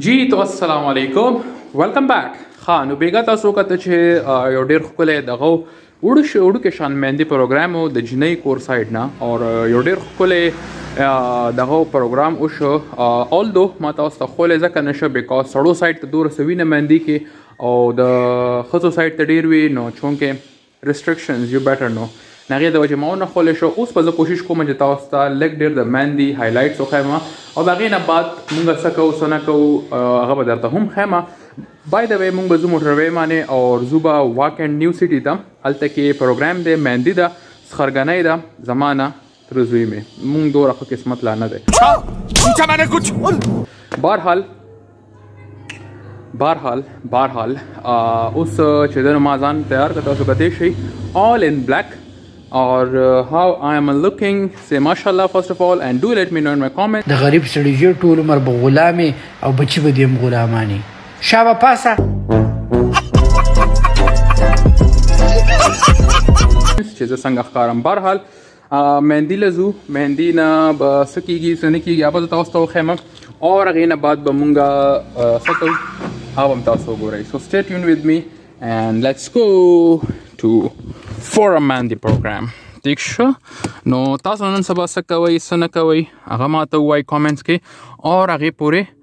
جی تو السلام علیکم ویلکم بیک ها نو بیګا تاسو کته چې یو ډیر خپل دغه وړو شو وړو کې شان مهندي پروګرام او د جنۍ کور سایډ نه او یو ډیر خپل دغه پروګرام او شو اول دو ما تاسو ته خو لږه کنه شو بیکاز سړو سایډ ته دور سوي نه مهندي کې او د خزو سایډ ته ډیر وی نو چونکه Restrictions you better know د هغې د وجې ما ونه خولی شو اوس به زه کوشش کوم چې تاسو ته لږ ډېر د مندي هایلایټس وښیم او د هغې نه بعد مونږ څه کوو څه نه کوو هغه به درته هم ښیم بای د وی مونږ به ځو موټروی باندې او ځو به واک اینډ نیو سیټي ته هلته کې پروګرام دی مندي ده سخرګنۍ ده زما نه تره زوی مې مونږ دوره خو قسمت لا نه دی بارحال بارحال بارحال اوس چې در ما ځان تیار کړ تاسو کته شي all in black or uh, how I am looking say mashallah first of all and do let me know in my comment د غریب سړي جوړ ټول عمر به غلامي او بچي به دیم غلامانی شابه پاسه چې زه څنګه ښکارم بهرحال مهندی لزو مهندی نه به څه کېږي څه نه کېږي هغه به زه تاسو ته وښیم او هغې نه بعد به مونږ څه کوو هغه به هم تاسو وګورئ سو سټی ټیون ود می and let's go to forum باندې پروګرام ټیک شو نو تاسو نن سبا څه کوئ څه نه کوئ هغه ماته وای کامنټس کې او هغه پورې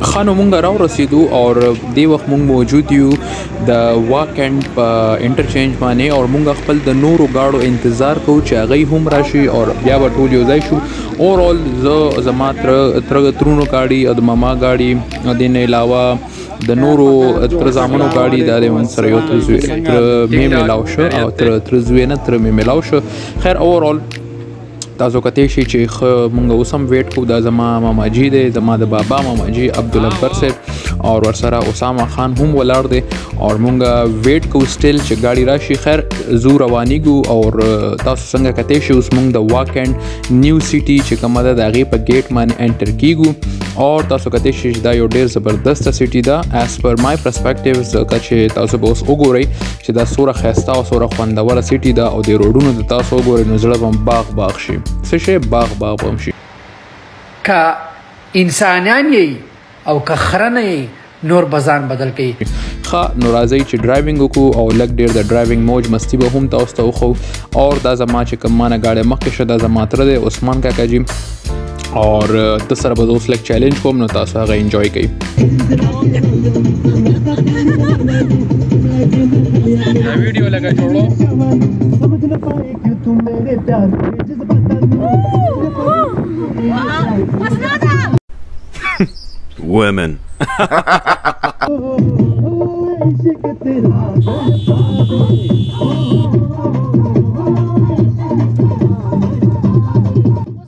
خانو مونږ را ورسېدو او دې وخت مونږ موجود یو د واکند په انټرچینج باندې او مونږ خپل د نورو گاډو انتظار کوو چې هغه هم راشي او بیا به ټول یو ځای شو اورال زه زما تر تر ترونو گاډي او د ماما گاډي د نه علاوه د نورو تر زامنو گاډي د دې من سره یو تر زوی تر مې ملاو شو او تر تر زوی نه تر مې ملاو شو خیر اورال تاسو کته شي چې خ مونږ اوس هم ویټ کو دا زما ماما جی دی زما د بابا ماما جی عبد الاکبر صاحب او ورسره اسامه خان هم ولاړ دی او مونږ ویټ کو سټیل چې گاډي راشي خیر زو رواني ګو او تاسو څنګه کته شي اوس مونږ د واک اند نیو سیټي چې کومه ده د هغې په ګیټ باندې انټر کیږو او تاسو کته شي دا یو ډیر زبردست سیټي ده اس پر مای پرسپیکټیوز ځکه چې تاسو به اوس وګورئ چې دا سوره خسته او سوره خوندوره سیټي ده او د روډونو د تاسو وګورئ نو زړه بم باغ باغ شي څه شي باغ باغ بم شي که انسانان یې او که خرنه یې نور بزان بدل کوي خا نورازی چې ډرایوینګ وکړو او لګ ډیر د ډرایوینګ موج مستی به هم تاسو ته وخو او دا زما چې کمانه گاډه مخکې شو دا زما تر د عثمان کاکا جی اور ته سره به اوس لک چیلنج کوم نو تاسو هغه انجوای کړئ دا ویډیو لګا جوړو Women.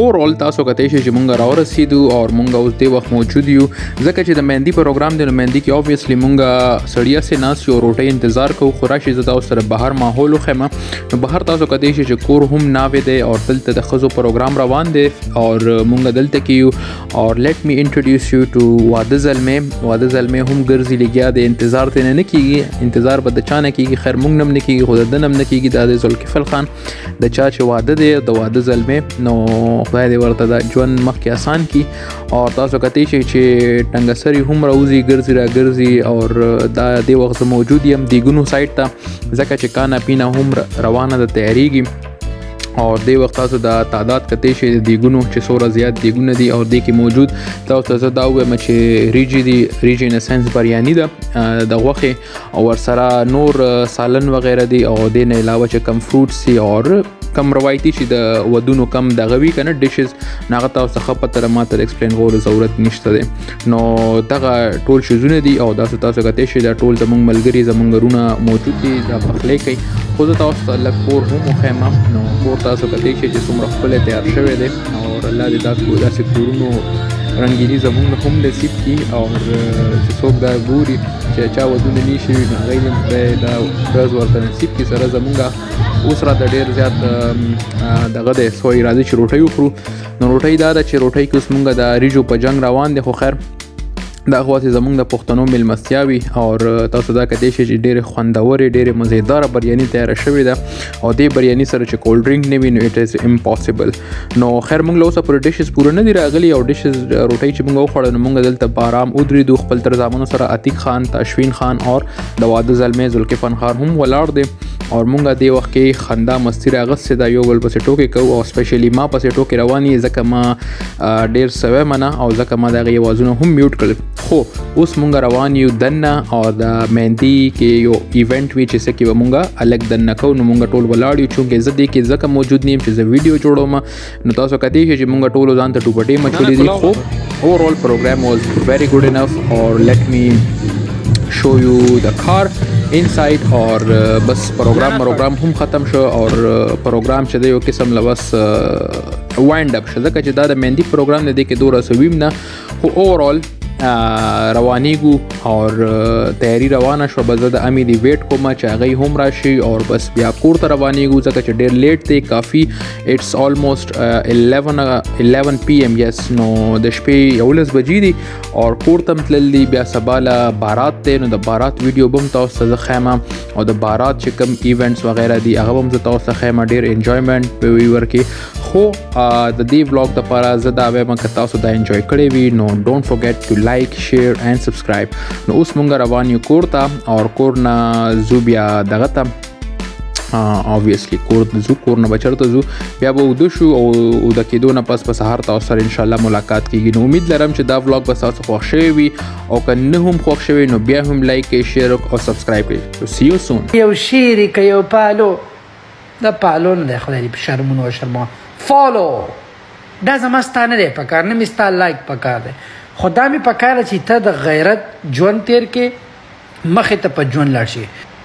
اورال تاسو کته شي چې مونږ راورسېدو او مونږ اوس د وخت موجود یو ځکه چې د مهندي پروګرام د مهندي کې اوبویسلی مونږ سړیا سي ناس یو روټي انتظار کوو خو راشي زه تاسو سره بهر ماحول خمه نو بهر تاسو کته شي چې کور هم ناوې دی او دلته د خزو پروګرام روان دی او مونږ دلته کې یو او لیټ می انټروډوس یو ټو واده زلمه واده زلمه هم ګرځي لګیا دی انتظار ته نه کیږي انتظار به د چانه کیږي خیر مونږ نم نه کیږي خو د دنم نه کیږي د ذوالکفل خان د چا چې واده دی د واده زلمی نو خدای دې ورته د ژوند مخکې اسان کی او تاسو کتئ شئ چې ټنګسری هم راوځي ګرځي را ګرځي او دا د وخت موجود یم دیګونو سایت ته ځکه چې کانا پینا هم روانه ده تیاریږي او د وخت تاسو د تعداد کته شي د دیګونو چې سوره زیات دیګونه دي او د کې موجود تاسو ته دا وایم چې ریجی دی ریجی نه سنس بریانی ده د غوخه او ورسره نور سالن وغیره دی او دین علاوه چې کم فروټس سی او کم روایتي چې د ودونو کم دغه وی کنه ډیشز ناغه تاسو څخه په تر ماته ایکسپلین غوړو ضرورت نشته دی نو دغه ټول شزونه دی او دا تاسو کته شي دا ټول زمونږ ملګری زمونږ رونه موجود دي دا پخلې کوي خو تاسو لکور هم خیمه نو کور تاسو کته شي چې څومره خپل تیار شوی دی اور الله دې دا کو داسې کورونو رنګینی زمونږ نه هم نصیب کی او چې څوک دا ګوري چې چا ودونه نه شي نو هغه یې خدای دا ورځ ورته نصیب کی سره زمونږ اوس راته ډېر زیات دغه دی سوی راځي چې روټۍ وخورو نو روټۍ دا ده چې روټۍ کې اوس مونږ د ریجو په جنګ روان دی خو خیر دا خو چې زمونږ د پښتنو ملمستیاوي او تاسو دا کدی شي چې ډېر خوندورې ډېر مزیدار بریاني تیار شوې ده او دې بریاني سره چې کولډ ډرینګ نه وي نو اټ از امپوسیبل نو خیر مونږ له اوسه پر ډیشز پوره نه دی راغلی او ډیشز روټۍ چې مونږ وخوړل نو مونږ دلته بارام ودرېدو خپل تر ځامنو سره عتیق خان تشوین خان او د واده زلمی ذوالکفن خان هم ولاړ دی او مونږ دې وخت کې خندا مستی راغسته دا یو بل پسې ټوکې کوو او سپیشلی ما پسې ټوکې رواني ځکه ما ډیر سوی منه او ځکه ما دغه یوازونه هم میوټ کړل خو اوس مونږ روان یو دنه او د مهندي کې یو ایونت وی چې سکه به مونږه الګ دنه کو نو مونږ ټول ولاړ یو چونګې زه دې کې ځکه موجود نیم چې زه ویډیو جوړوم نو تاسو کدی چې مونږ ټول ځان ته ټوپټې مچولې دي خو overall program was very good enough or let me show you the car انساید اور بس پروګرام پروګرام هم ختم شو اور پروګرام چې د یو قسم لوس وایند اپ شو ځکه چې دا د مهندي پروګرام نه دی کې دوه رسویم نه خو اوورال روانېږو او تیاری روانه شو به زه د امی دی ویټ کوم چې هغه هم راشي او بس بیا کور ته روانېږو ځکه چې ډېر لیټ دی کافي اټس آلموست 11 11 پی ایم یس نو د شپې 11 بجې دي او کور ته تلل دي بیا سبا له بارات ته نو د بارات ویډیو بم تاسو ته ښیم او د بارات چې کوم ایونټس وغیرہ دي هغه هم زه تاسو ته خیمه ډیر انجوایمنت په وی ورکی خو د دې ولاګ د لپاره زه دا وایم چې تاسو دا انجوای کړی وي نو ډونټ فورګیټ ټو لایک شیر اند سبسکرایب نو اوس مونږ روان یو کور ته او کور نه زو بیا دغه ته اوبویسلی کور ته زو کور نه بچرته زو بیا به ودو شو او د کېدو نه پس په سهار تاسو سره ان شاء الله ملاقات کیږي نو امید لرم چې دا ولاګ به تاسو خوښ شي او که نه هم خوښ شوی نو بیا هم لایک کړئ شیر او سبسکرایب کړئ نو سی یو سون یو شیری که یو پالو دا پالو نه دی خدای دې په شرمونو وشرموه فالو دا زما ستا نه دی پکار نه مې ستا لایک پکار دی خو دا مې پکار چې ته د غیرت ژوند تیر کې مخې ته په ژوند لاړ شي